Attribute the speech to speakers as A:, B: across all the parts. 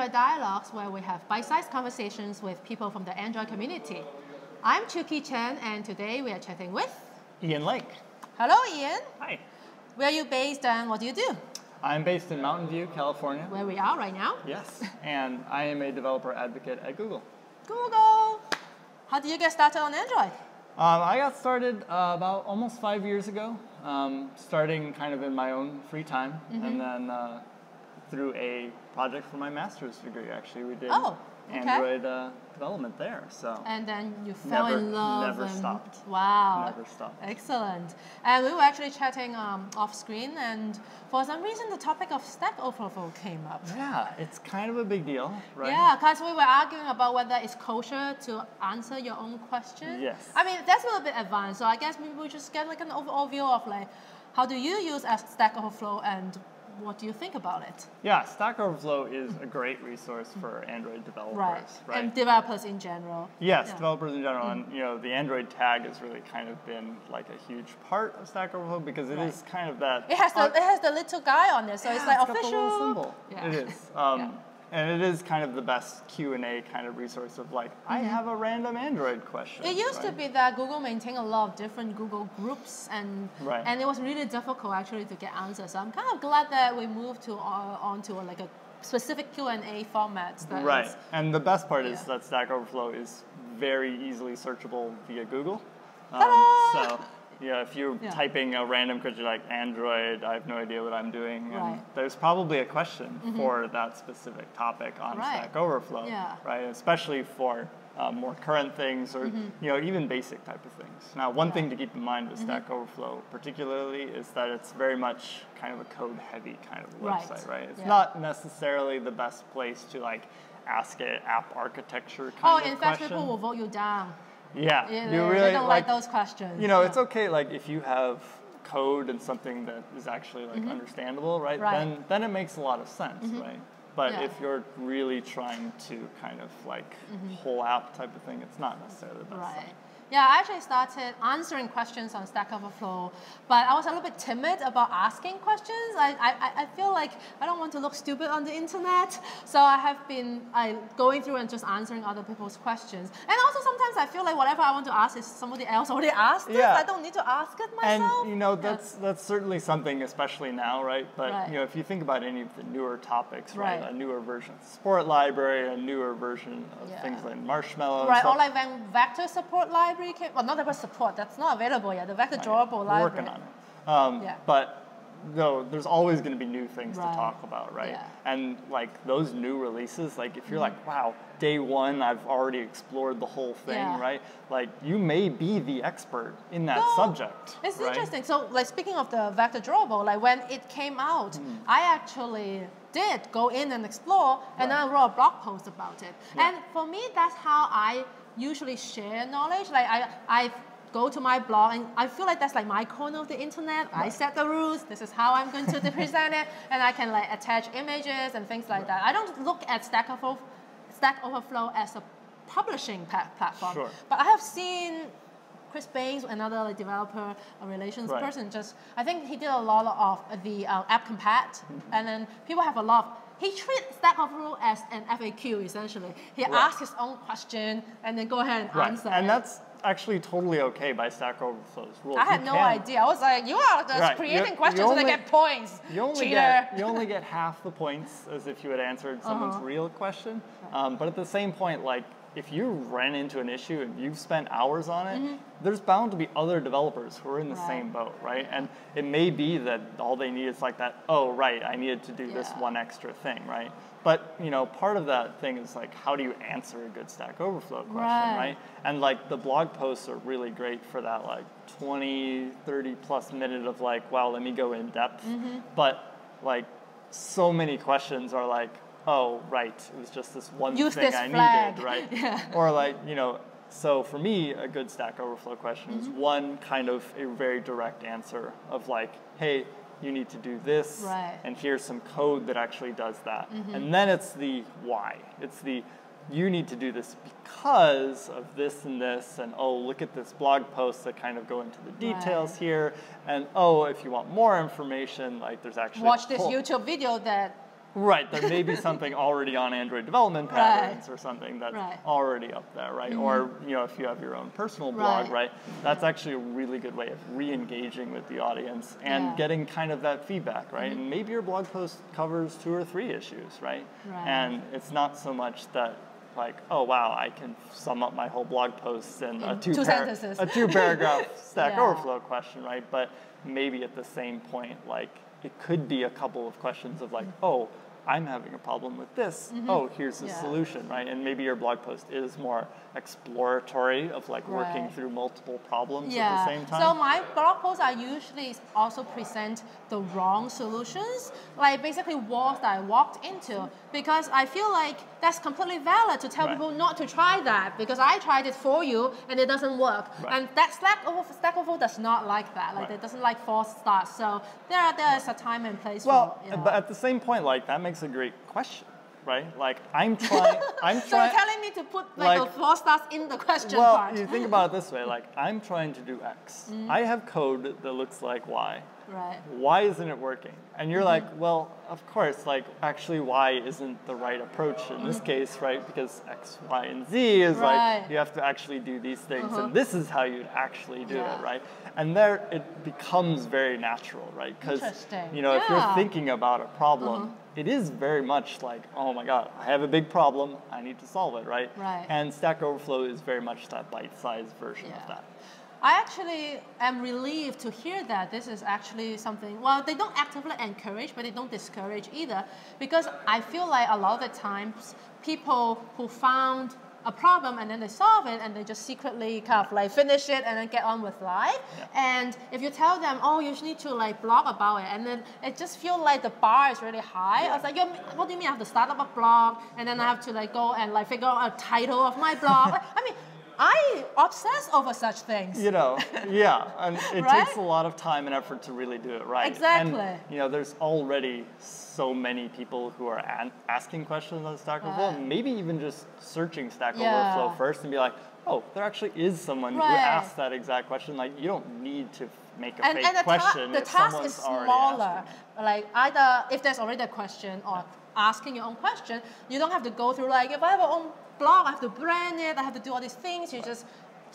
A: Android Dialogs, where we have bite-sized conversations with people from the Android community. I'm Chiu-Ki Chan, and today we are chatting with
B: Ian Lake.
A: Hello, Ian.
B: Hi.
A: Where are you based, and what do you do?
B: I'm based in Mountain View, California.
A: Where we are right now.
B: Yes, and I am a developer advocate at Google.
A: Google. How did you get started on Android?
B: Um, I got started uh, about almost five years ago, um, starting kind of in my own free time,
A: Mm-hmm.
B: and then uh, through a project for my master's degree. Actually, we did
A: Oh, okay.
B: Android uh, development there. So
A: And then you fell
B: Never-
A: in love.
B: never
A: and-
B: stopped.
A: Wow.
B: Never stopped.
A: Excellent. And we were actually chatting um, off screen, and for some reason, the topic of Stack Overflow came up.
B: yeah, it's kind of a big deal, right?
A: Yeah, because we were arguing about whether it's kosher to answer your own question.
B: Yes.
A: I mean, that's a little bit advanced, so I guess maybe we just get like an overall view of like, how do you use a Stack Overflow and what do you think about it?
B: Yeah, Stack Overflow is a great resource for Android developers,
A: Right.
B: right?
A: And developers in general.
B: Yes,
A: Yeah.
B: developers in general, and you know the Android tag has really kind of been like a huge part of Stack Overflow because it is
A: Right.
B: kind of that.
A: It has the it has the little guy on there, so it's
B: Yeah,
A: like
B: got the
A: official.
B: symbol.
A: Yeah.
B: It is, um. And it is kind of the best Q and A kind of resource of like I have a random Android question.
A: Mm-hmm. It used to be that Google maintained a lot of different Google groups, and
B: Right.
A: and it was really difficult actually to get answers. So I'm kind of glad that we moved to uh, onto like a specific Q and A format. That
B: Right,
A: is-
B: and the best part is that Stack Overflow is very easily searchable via Google. Um, so, yeah, if you're
A: Yeah.
B: typing a random question like Android, I have no idea what I'm doing, and
A: Right. Mm-hmm.
B: there's probably a question for that specific topic on
A: Right.
B: Stack Overflow,
A: Yeah.
B: right? Especially for uh, more current things or you know even basic type of things. Now, one
A: Right.
B: thing to keep in mind with Stack Overflow, particularly, is that it's very much kind of a code-heavy kind of website, right? It's
A: Yeah.
B: not necessarily the best place to like ask an app architecture kind of. question.
A: Oh, in fact, people will vote you down.
B: Yeah,
A: Yeah,
B: you really
A: they don't like, those questions.
B: You know,
A: Yeah.
B: it's okay like if you have code and something that is actually like understandable, right?
A: Mm-hmm. Right.
B: Then then it makes a lot of sense, right? But
A: Yeah.
B: if you're really trying to kind of like whole app type of thing, it's not necessarily the best.
A: Mm-hmm. Right. Yeah, I actually started answering questions on Stack Overflow, but I was a little bit timid about asking questions. I, I, I feel like I don't want to look stupid on the internet, so I have been I, going through and just answering other people's questions. And also sometimes I feel like whatever I want to ask is somebody else already asked it.
B: Yeah.
A: I don't need to ask it myself.
B: And you know
A: Yeah.
B: that's that's certainly something, especially now, right? But
A: Right.
B: you know, if you think about any of the newer topics, right?
A: Right.
B: A newer version of Support Library, a newer version of
A: Yeah.
B: things like Marshmallow.
A: Right, or like when vector support library came, well, not that the support, that's not available yet. The vector drawable
B: we're
A: library.
B: working on it. Um,
A: Yeah.
B: But no, there's always going to be new things
A: Right.
B: to talk about, right?
A: Yeah.
B: And like those new releases, like if you're
A: Mm-hmm.
B: like, wow, day one, I've already explored the whole thing,
A: Yeah.
B: right? Like you may be the expert in that
A: No,
B: subject.
A: It's
B: right?
A: interesting. So, like speaking of the vector drawable, like when it came out,
B: Hmm.
A: I actually did go in and explore, and then I wrote a blog post about it.
B: Yeah.
A: And for me, that's how I usually share knowledge. Like I, I go to my blog, and I feel like that's like my corner of the internet. I set the rules. This is how I'm going to present it, and I can like attach images and things like that. I don't look at Stack Overflow, Stack Overflow as a publishing platform.
B: Sure.
A: But I have seen Chris Banes, another like, developer relations
B: Right.
A: person, just I think he did a lot of the uh, app compat,
B: Mm-hmm.
A: and then people have a lot. Of, he treats Stack Overflow as an FAQ essentially. He
B: Right.
A: asks his own question and then go ahead and
B: Right.
A: answer.
B: And
A: it.
B: that's actually totally okay by Stack Overflow's rules.
A: I had
B: You
A: no
B: can-
A: idea. I was like, you are just
B: Right.
A: creating
B: You-
A: questions
B: you
A: so they
B: only-
A: get points.
B: You only
A: Cheater.
B: get you only get half the points as if you had answered someone's
A: Uh-huh.
B: real question. Um, but at the same point, like if you ran into an issue and you've spent hours on it, there's bound to be other developers who are in the
A: Mm-hmm. Right.
B: same boat, right? And it may be that all they need is like that. Oh, right, I needed to do this one extra thing, right? But you know, part of that thing is like, how do you answer a good Stack Overflow question,
A: Right.
B: right? And like the blog posts are really great for that, like 20, 30 plus minute of like, wow, let me go in depth.
A: Mm-hmm.
B: But like, so many questions are like, oh, right, it was just this one
A: Use
B: thing
A: this
B: I
A: flag.
B: needed, right?
A: Yeah.
B: Or like, you know, so for me, a good Stack Overflow question is
A: Mm-hmm.
B: one kind of a very direct answer of like, hey, you need to do this,
A: Right.
B: and here's some code that actually does that.
A: Mm-hmm.
B: And then it's the why. It's the you need to do this because of this and this, and oh, look at this blog post that kind of go into the details
A: Right.
B: here, and oh, if you want more information, like there's actually
A: Watch this
B: whole-
A: YouTube video that
B: Right, there may be something already on Android development
A: Right.
B: patterns or something that's
A: Right. Mm-hmm.
B: already up there, right? Or you know, if you have your own personal blog,
A: Right.
B: right? That's actually a really good way of re-engaging with the audience and
A: Yeah. Mm-hmm.
B: getting kind of that feedback, right? And maybe your blog post covers two or three issues, right?
A: Right.
B: And it's not so much that like, oh wow, I can sum up my whole blog post in, a two,
A: two
B: par-
A: sentences.
B: a two paragraph Stack
A: Yeah.
B: Overflow question, right? But maybe at the same point, like it could be a couple of questions of like, oh, I'm having a problem with this. Oh, here's the
A: Mm-hmm. Yeah.
B: solution, right? And maybe your blog post is more exploratory of like working through multiple problems
A: Yeah.
B: at the same time.
A: So my blog posts I usually also present the wrong solutions, like basically walls that I walked into, because I feel like that's completely valid to tell
B: Right.
A: people not to try that because I tried it for you and it doesn't work.
B: Right.
A: And that Stack Overflow, Stack Overflow does not like that. Like
B: Right.
A: it doesn't like false starts. So there, there is a time and place
B: well,
A: for. You know.
B: but at the same point, like that makes a great question, right? Like I'm trying, I'm
A: so you're telling me to put like,
B: like-
A: the false starts in the question
B: well,
A: part.
B: you think about it this way: like I'm trying to do X.
A: Mm-hmm.
B: I have code that looks like Y.
A: right.
B: why isn't it working? And you're
A: Mm-hmm.
B: like, well, of course, like actually Y isn't the right approach in this case, right? Because X, Y, and Z is
A: Mm-hmm. Right. Uh-huh.
B: like you have to actually do these things, and this is how you'd actually do
A: Yeah.
B: it, right? And there it becomes very natural, right? Because you know, if you're
A: Uh-huh.
B: thinking about a problem, it is very much like, oh my God, I have a big problem, I need to solve it, right?
A: Right.
B: And Stack Overflow is very much that bite-sized version of that.
A: I actually am relieved to hear that this is actually something, well, they don't actively encourage, but they don't discourage either. Because I feel like a lot of the times, people who found a problem and then they solve it and they just secretly kind of like finish it and then get on with life.
B: Yeah.
A: And if you tell them, oh, you just need to like blog about it, and then it just feel like the bar is really high. I was like, what do you mean I have to start up a blog and then I have to like go and like figure out a title of my blog? I mean, I obsess over such things.
B: you know, yeah, and it
A: Right?
B: takes a lot of time and effort to really do it right.
A: Exactly.
B: And, you know, there's already so many people who are an- asking questions on Stack Overflow,
A: Right.
B: maybe even just searching Stack
A: Yeah.
B: Overflow first and be like, oh, there actually is someone who asked that exact question. Like, you don't need to make a
A: and,
B: fake
A: and the, ta-
B: question
A: the
B: if
A: task is smaller. Like either if there's already a question or asking your own question, you don't have to go through like if I have a own blog, I have to brand it, I have to do all these things. You just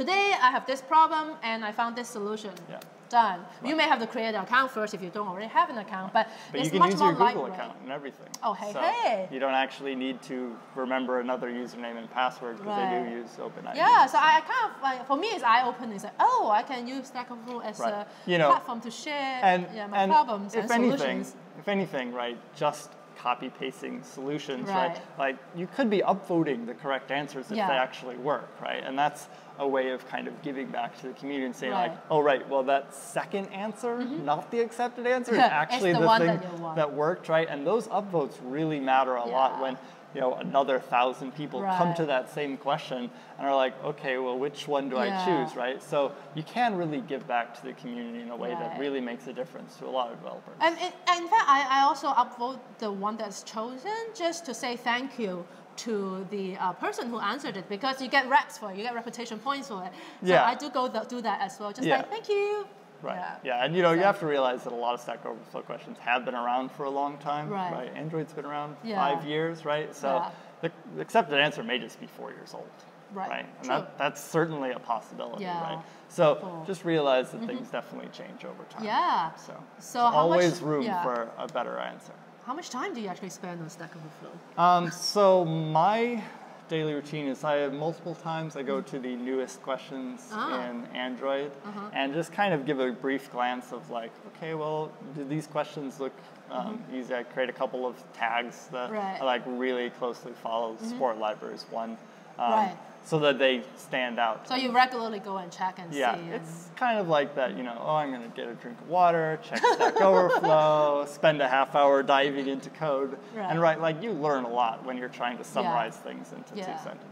A: today I have this problem and I found this solution.
B: Yeah.
A: Done. You may have to create an account first if you don't already have an account, but,
B: But
A: it's
B: you can
A: much
B: use
A: more
B: your Google account and everything.
A: Oh, hey,
B: so
A: hey.
B: You don't actually need to remember another username and password because they do use OpenID.
A: Yeah, so I, I kind of like for me it's eye opening. It's like, oh, I can use Stack Overflow as
B: Right.
A: a
B: You know,
A: platform to share
B: and,
A: yeah, my
B: and
A: problems
B: if
A: and
B: anything,
A: solutions.
B: if anything, right, just copy pasting solutions, right.
A: Right.
B: Like you could be upvoting the correct answers if
A: Yeah.
B: they actually work, right? And that's a way of kind of giving back to the community and saying like, oh right, well that second answer, mm-hmm. not the accepted answer, is actually
A: the
B: the,
A: one
B: thing
A: that
B: that worked, right? And those upvotes really matter a lot when you know another thousand people come to that same question and are like, okay, well which one do I choose, right? So you can really give back to the community in a way that really makes a difference to a lot of developers.
A: And it, and in fact, I, I also upvote the one that's chosen just to say thank you to the uh, person who answered it because you get reps for it, you get reputation points for it. So
B: Yeah.
A: I do go th- do that as well. Just
B: Yeah.
A: like thank you.
B: Right.
A: Yeah.
B: Yeah. and you know, you have to realize that a lot of Stack Overflow questions have been around for a long time.
A: Right.
B: Android's been around
A: Yeah.
B: five years, right? So
A: Yeah.
B: the, the accepted answer may just be four years old.
A: Right.
B: And
A: True.
B: that, that's certainly a possibility,
A: Yeah.
B: right? So
A: Cool.
B: just realize that things definitely change over time.
A: Yeah.
B: So,
A: So how
B: always
A: much-
B: room for a better answer.
A: How much time do you actually spend on Stack Overflow?
B: Um, so my daily routine is I have multiple times I go to the newest questions
A: Ah.
B: in Android
A: Uh-huh.
B: and just kind of give a brief glance of like, okay, well, do these questions look um, easy? I create a couple of tags that
A: Mm-hmm. Right. Mm-hmm.
B: I like really closely follow. Support libraries one, um,
A: Right.
B: So that they stand out.
A: So you regularly go and check and
B: Yeah,
A: see. Yeah,
B: it's kind of like that, you know, oh, I'm going to get a drink of water, check Stack Overflow, spend a half hour diving into code.
A: Right.
B: And right, like you learn a lot when you're trying to summarize things into
A: Yeah.
B: two sentences.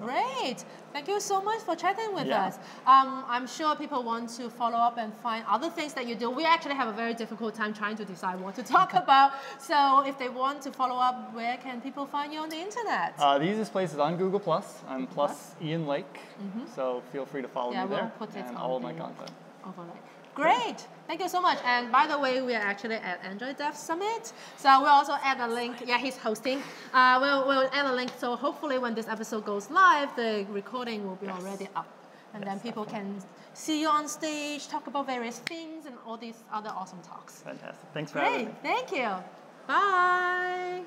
A: Great. Thank you so much for chatting with
B: Yeah.
A: us. Um, I'm sure people want to follow up and find other things that you do. We actually have a very difficult time trying to decide what to talk about. So if they want to follow up, where can people find you on the internet?
B: Uh, the easiest place is on Google Plus. I'm plus Ian Lake, so feel free to follow.
A: Yeah,
B: me
A: we'll
B: there
A: put it
B: and
A: on
B: all of my content.
A: Overlay. Great. Thank you so much. And by the way, we are actually at Android Dev Summit. So we'll also add a link. Yeah, he's hosting. Uh, we'll, we'll add a link. So hopefully when this episode goes live, the recording will be
B: yes.
A: already up. And
B: yes, then
A: people definitely. can see you on stage, talk about various things, and all these other awesome talks.
B: Fantastic. Thanks for
A: Great.
B: having me.
A: Thank you. Bye.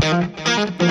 A: Thank you.